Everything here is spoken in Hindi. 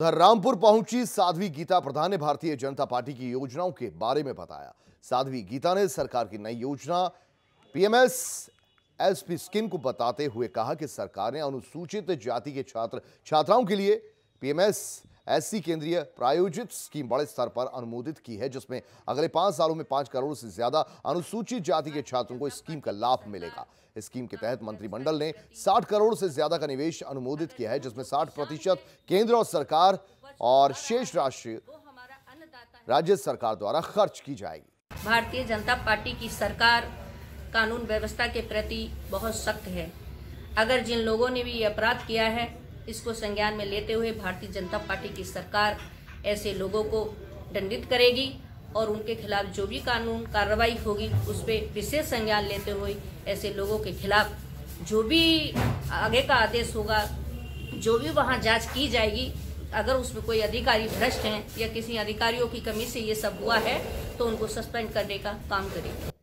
उधर रामपुर पहुँची साध्वी गीता प्रधान ने भारतीय जनता पार्टी की योजनाओं के बारे में बताया। साध्वी गीता ने सरकार की नई योजना, पीएमएस, एसपी स्कीम को बताते हुए कहा कि सरकार ने अनुसूचित जाति के छात्र, छात्राओं के लिए पीएमएस एससी केंद्रीय प्रायोजित स्कीम बड़े स्तर पर अनुमोदित की है, जिसमें अगले पाँच सालों में पाँच करोड़ से ज़्यादा अनुसूचित जाति के छात्रों को स्कीम का लाभ मिलेगा। स्कीम के तहत मंत्रिमंडल ने 60 करोड़ से ज़्यादा का निवेश अनुमोदित किया है, जिसमें 60 प्रतिशत केंद्र और सरकार और शेष राशि राज्य सरकार द्वारा खर्च की जाएगी। भारतीय जनता पार्टी की सरकार कानून व्यवस्था के प्रति बहुत सख्त है। अगर जिन लोगों ने भी ये अपराध किया है इसको संज्ञान में लेते हुए भारतीय जनता पार्टी की सरकार ऐसे लोगों को दंडित करेगी और उनके खिलाफ जो भी कानून कार्रवाई होगी, उस पर विशेष संज्ञान लेते हुए ऐसे लोगों के खिलाफ जो भी आगे का आदेश होगा, जो भी वहाँ जाँच की जाएगी, अगर उसमें कोई अधिकारी भ्रष्ट हैं या किसी अधिकारियों की कमी से ये सब हुआ है तो उनको सस्पेंड करने का काम करेगी।